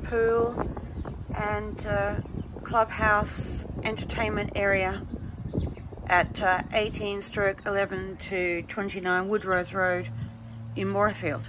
pool and uh, clubhouse entertainment area at uh, 18 stroke 11 to 29 Woodrose Road in Moorfield.